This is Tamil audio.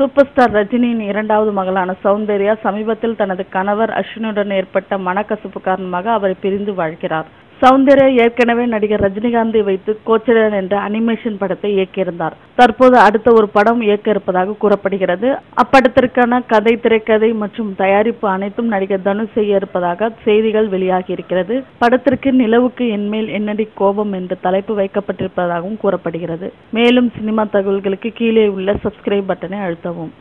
சூப்பர் ஸ்டார் ரஜினியின் இரண்டாவது மகளான சௌந்தர்யா சமீபத்தில் தனது கணவர் அஸ்வினுடன் ஏற்பட்ட மனக்கசப்பு காரணமாக அவரை பிரிந்து வாழ்கிறார். சௌந்தர்யா ஏற்கனவே நடிகர் ரஜினிகாந்தை வைத்து கோச்சரன் என்ற அனிமேஷன் படத்தை இயக்கியிருந்தார். தற்போது அடுத்த ஒரு படம் இயக்க இருப்பதாக கூறப்படுகிறது. அப்படத்திற்கான கதை திரைக்கதை மற்றும் தயாரிப்பு அனைத்தும் நடிகர் தனுஷ் செய்ய இருப்பதாக செய்திகள் வெளியாகி இருக்கிறது படத்திற்கு நிலவுக்கு என்மேல் என்னடி கோபம் என்ற தலைப்பு வைக்கப்பட்டிருப்பதாகவும் கூறப்படுகிறது. மேலும் சினிமா தகவல்களுக்கு கீழே உள்ள சப்ஸ்கிரைப் பட்டனை அழுத்தவும்.